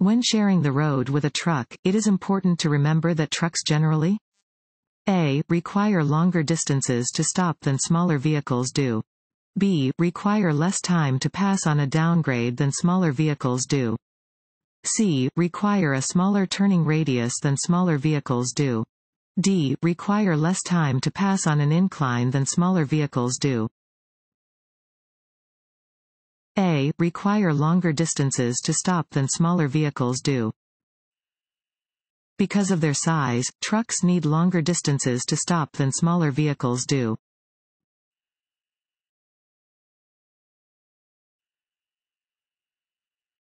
When sharing the road with a truck, it is important to remember that trucks generally a. require longer distances to stop than smaller vehicles do. b. require less time to pass on a downgrade than smaller vehicles do. c. require a smaller turning radius than smaller vehicles do. d. require less time to pass on an incline than smaller vehicles do. A. require longer distances to stop than smaller vehicles do. Because of their size, trucks need longer distances to stop than smaller vehicles do.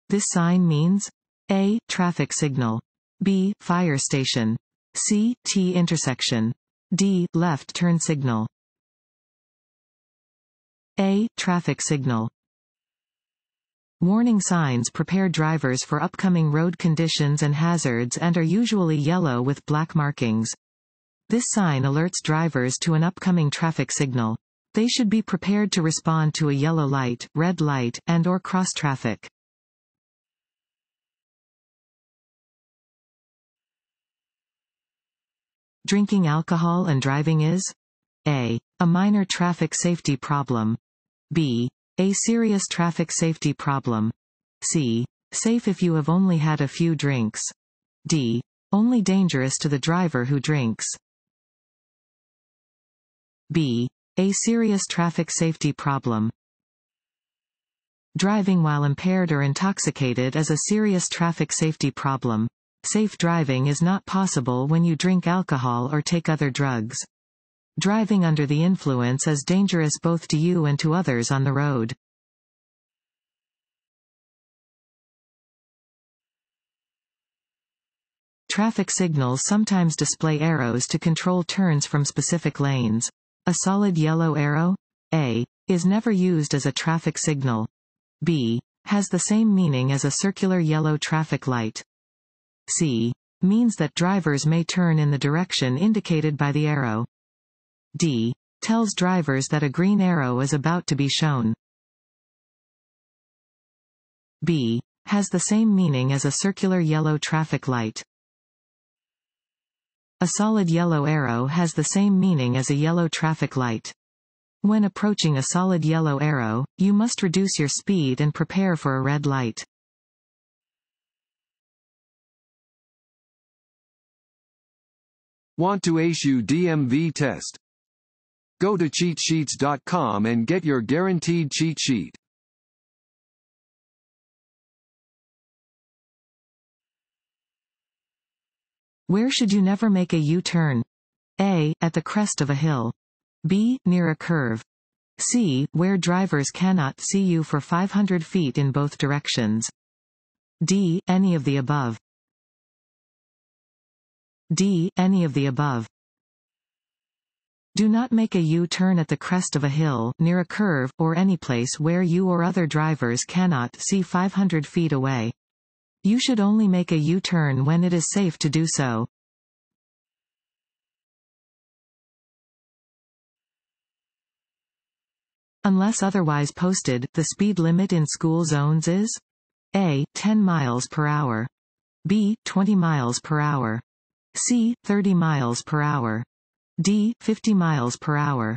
This sign means A. Traffic signal. B. Fire station. C. T intersection. D. Left turn signal. A. Traffic signal. Warning signs prepare drivers for upcoming road conditions and hazards and are usually yellow with black markings. This sign alerts drivers to an upcoming traffic signal. They should be prepared to respond to a yellow light, red light, and or cross traffic. Drinking alcohol and driving is A. A minor traffic safety problem. B. A serious traffic safety problem. C. Safe if you have only had a few drinks. D. Only dangerous to the driver who drinks. B. A serious traffic safety problem. Driving while impaired or intoxicated is a serious traffic safety problem. Safe driving is not possible when you drink alcohol or take other drugs. Driving under the influence is dangerous both to you and to others on the road. Traffic signals sometimes display arrows to control turns from specific lanes. A solid yellow arrow, A, is never used as a traffic signal. B, has the same meaning as a circular yellow traffic light. C means that drivers may turn in the direction indicated by the arrow. D tells drivers that a green arrow is about to be shown. B has the same meaning as a circular yellow traffic light. A solid yellow arrow has the same meaning as a yellow traffic light. When approaching a solid yellow arrow, you must reduce your speed and prepare for a red light. Want to you DMV test? Go to cheatsheets.com and get your guaranteed cheat sheet. Where should you never make a U-turn? A. At the crest of a hill. B. Near a curve. C. Where drivers cannot see you for 500 feet in both directions. D. Any of the above. D. Any of the above. Do not make a U-turn at the crest of a hill, near a curve, or any place where you or other drivers cannot see 500 feet away. You should only make a U-turn when it is safe to do so. Unless otherwise posted, the speed limit in school zones is A. 10 miles per hour. B. 20 miles per hour. C. 30 miles per hour. D. 50 miles per hour.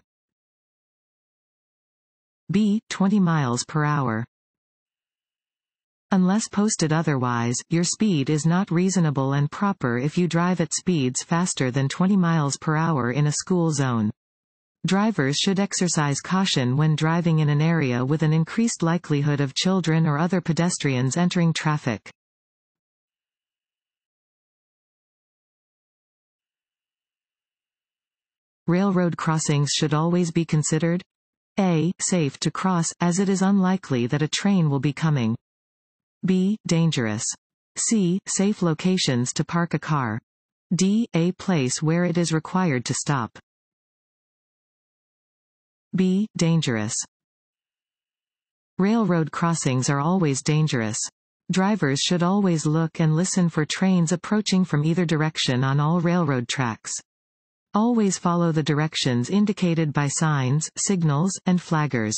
B. 20 miles per hour. Unless posted otherwise, your speed is not reasonable and proper if you drive at speeds faster than 20 miles per hour in a school zone. Drivers should exercise caution when driving in an area with an increased likelihood of children or other pedestrians entering traffic. Railroad crossings should always be considered A. Safe to cross, as it is unlikely that a train will be coming. B. Dangerous. C. Safe locations to park a car. D. A place where it is required to stop. B. Dangerous. Railroad crossings are always dangerous. Drivers should always look and listen for trains approaching from either direction on all railroad tracks. Always follow the directions indicated by signs, signals, and flaggers.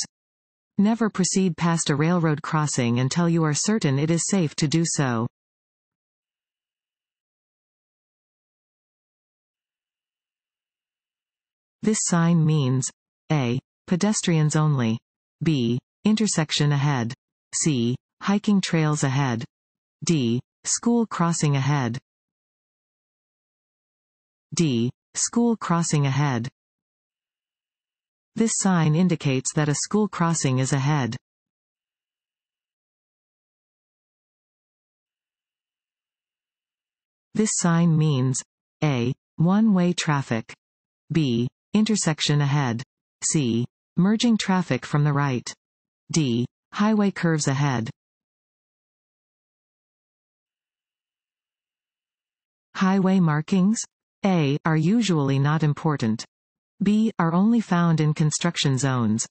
Never proceed past a railroad crossing until you are certain it is safe to do so. This sign means A. Pedestrians only. B. Intersection ahead. C. Hiking trails ahead. D. School crossing ahead. D. School crossing ahead. This sign indicates that a school crossing is ahead. This sign means A. One-way traffic. B. Intersection ahead. C. Merging traffic from the right. D. Highway curves ahead. Highway markings? A. Are usually not important. B. Are only found in construction zones.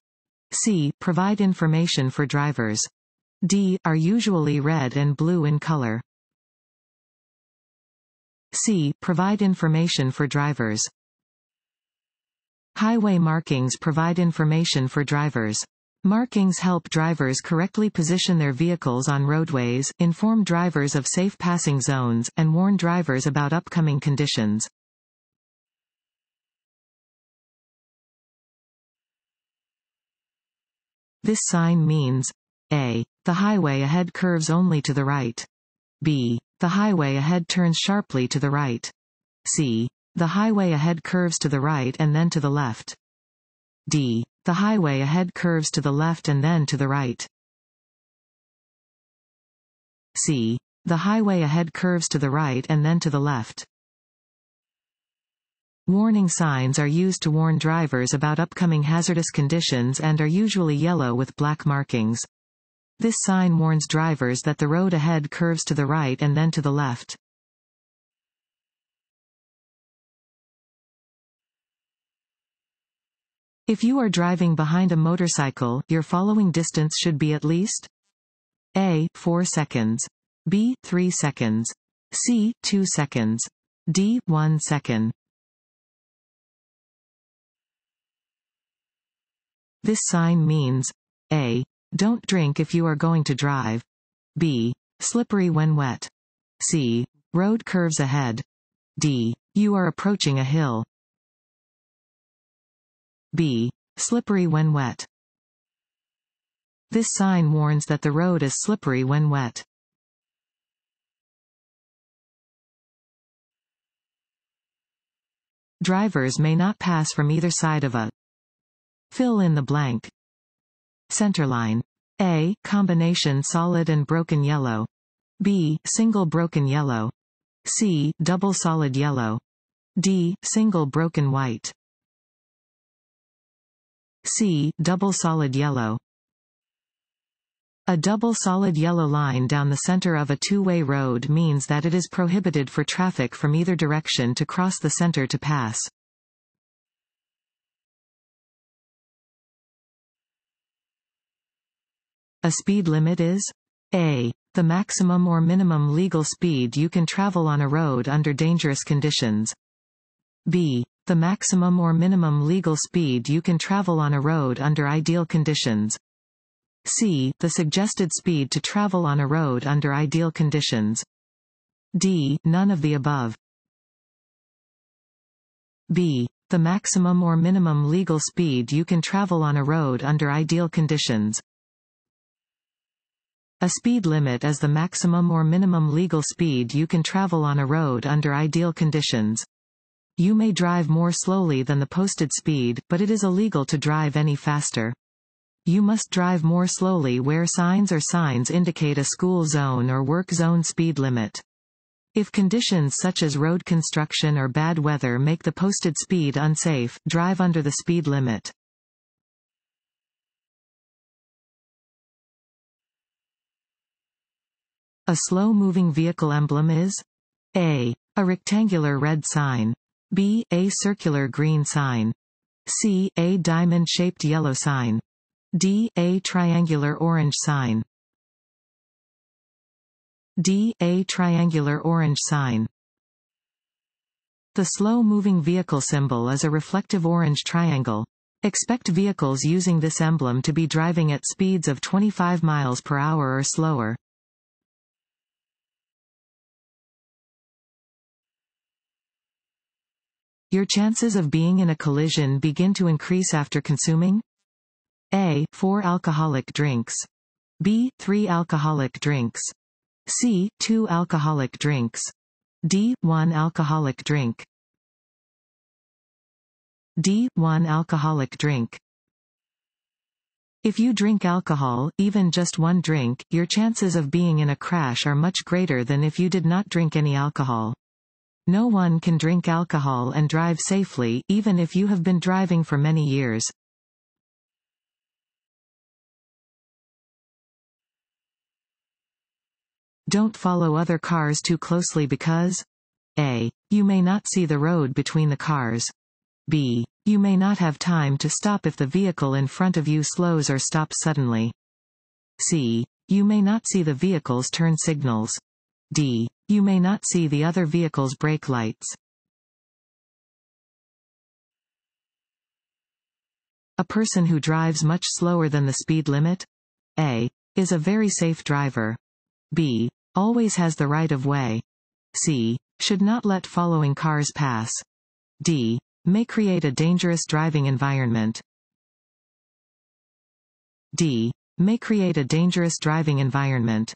C. Provide information for drivers. D. Are usually red and blue in color. C. Provide information for drivers. Highway markings provide information for drivers. Markings help drivers correctly position their vehicles on roadways, inform drivers of safe passing zones, and warn drivers about upcoming conditions. This sign means A. The highway ahead curves only to the right. B. The highway ahead turns sharply to the right. C. The highway ahead curves to the right and then to the left. D. The highway ahead curves to the left and then to the right. C. The highway ahead curves to the right and then to the left. Warning signs are used to warn drivers about upcoming hazardous conditions and are usually yellow with black markings. This sign warns drivers that the road ahead curves to the right and then to the left. If you are driving behind a motorcycle, your following distance should be at least A. 4 seconds. B. 3 seconds. C. 2 seconds. D. 1 second. This sign means A. Don't drink if you are going to drive. B. Slippery when wet. C. Road curves ahead. D. You are approaching a hill. B. Slippery when wet. This sign warns that the road is slippery when wet. Drivers may not pass from either side of a Fill in the blank. Centerline. A. Combination solid and broken yellow. B. Single broken yellow. C. Double solid yellow. D. Single broken white. C. Double solid yellow. A double solid yellow line down the center of a two-way road means that it is prohibited for traffic from either direction to cross the center to pass. A speed limit is a. The maximum or minimum legal speed you can travel on a road under dangerous conditions. b. The maximum or minimum legal speed you can travel on a road under ideal conditions. c. The suggested speed to travel on a road under ideal conditions. d. None of the above. b. The maximum or minimum legal speed you can travel on a road under ideal conditions. A speed limit is the maximum or minimum legal speed you can travel on a road under ideal conditions. You may drive more slowly than the posted speed, but it is illegal to drive any faster. You must drive more slowly where signs or signs indicate a school zone or work zone speed limit. If conditions such as road construction or bad weather make the posted speed unsafe, drive under the speed limit. A slow-moving vehicle emblem is A. A rectangular red sign. B. A circular green sign. C. A diamond-shaped yellow sign. D. A triangular orange sign. D. A triangular orange sign. The slow-moving vehicle symbol is a reflective orange triangle. Expect vehicles using this emblem to be driving at speeds of 25 miles per hour or slower. Your chances of being in a collision begin to increase after consuming? A. 4 alcoholic drinks. B. 3 alcoholic drinks. C. 2 alcoholic drinks. D. 1 alcoholic drink. D. 1 alcoholic drink. If you drink alcohol, even just one drink, your chances of being in a crash are much greater than if you did not drink any alcohol. No one can drink alcohol and drive safely, even if you have been driving for many years. Don't follow other cars too closely because A. You may not see the road between the cars. B. You may not have time to stop if the vehicle in front of you slows or stops suddenly. C. You may not see the vehicle's turn signals. D. You may not see the other vehicle's brake lights. A person who drives much slower than the speed limit? A. Is a very safe driver. B. Always has the right of way. C. Should not let following cars pass. D may create a dangerous driving environment. D. May create a dangerous driving environment.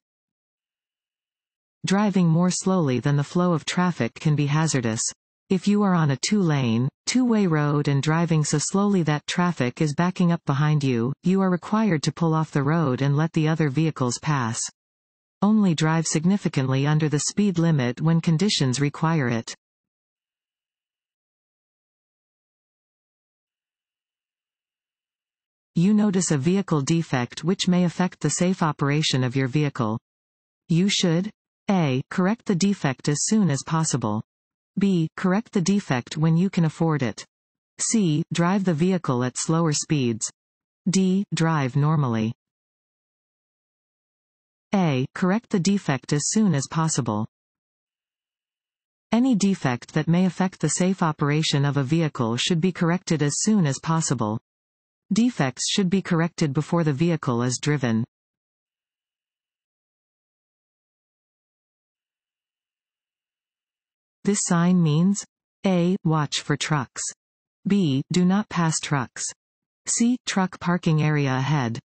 Driving more slowly than the flow of traffic can be hazardous. If you are on a two-lane, two-way road and driving so slowly that traffic is backing up behind you, you are required to pull off the road and let the other vehicles pass. Only drive significantly under the speed limit when conditions require it. You notice a vehicle defect which may affect the safe operation of your vehicle. You should A. Correct the defect as soon as possible. B. Correct the defect when you can afford it. C. Drive the vehicle at slower speeds. D. Drive normally. A. Correct the defect as soon as possible. Any defect that may affect the safe operation of a vehicle should be corrected as soon as possible. Defects should be corrected before the vehicle is driven. This sign means A. Watch for trucks. B. Do not pass trucks. C. Truck parking area ahead.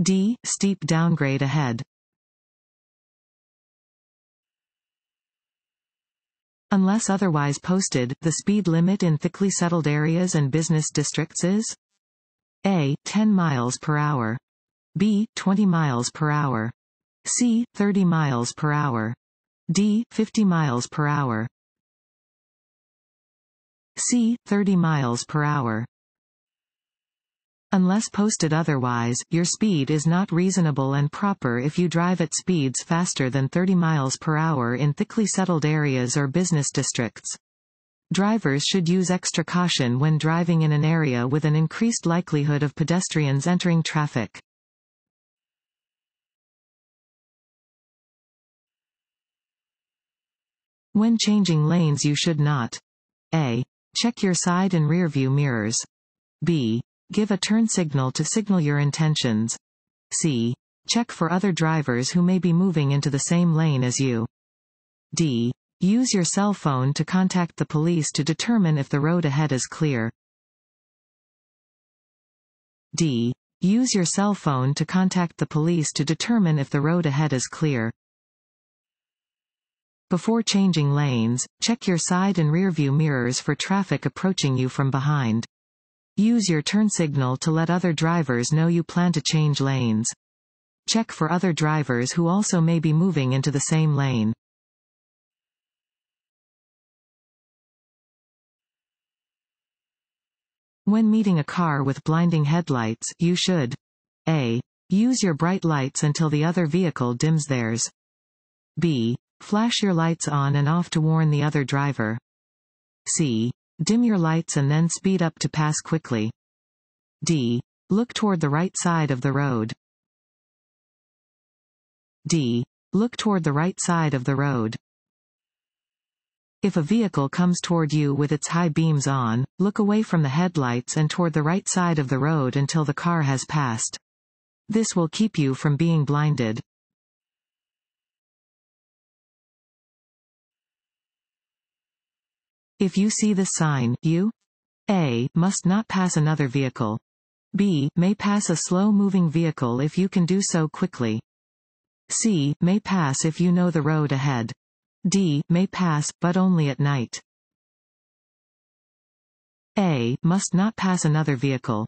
D. Steep downgrade ahead. Unless otherwise posted, the speed limit in thickly settled areas and business districts is a. 10 miles per hour. B. 20 miles per hour. C. 30 miles per hour. D. 50 miles per hour. C. 30 miles per hour. Unless posted otherwise, your speed is not reasonable and proper if you drive at speeds faster than 30 miles per hour in thickly settled areas or business districts. Drivers should use extra caution when driving in an area with an increased likelihood of pedestrians entering traffic. When changing lanes you should not A. Check your side and rear view mirrors. B. Give a turn signal to signal your intentions. C. Check for other drivers who may be moving into the same lane as you. D. Use your cell phone to contact the police to determine if the road ahead is clear. D. Use your cell phone to contact the police to determine if the road ahead is clear. Before changing lanes, check your side and rearview mirrors for traffic approaching you from behind. Use your turn signal to let other drivers know you plan to change lanes. Check for other drivers who also may be moving into the same lane. When meeting a car with blinding headlights, you should A. Use your bright lights until the other vehicle dims theirs. B. Flash your lights on and off to warn the other driver. C. Dim your lights and then speed up to pass quickly. D. Look toward the right side of the road. D. Look toward the right side of the road. If a vehicle comes toward you with its high beams on, look away from the headlights and toward the right side of the road until the car has passed. This will keep you from being blinded. If you see this sign, you A. Must not pass another vehicle. B. May pass a slow-moving vehicle if you can do so quickly. C. May pass if you know the road ahead. D. May pass, but only at night. A. Must not pass another vehicle.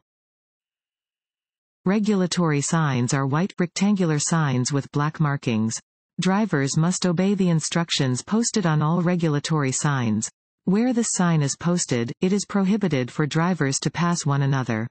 Regulatory signs are white rectangular signs with black markings. Drivers must obey the instructions posted on all regulatory signs. Where the sign is posted, it is prohibited for drivers to pass one another.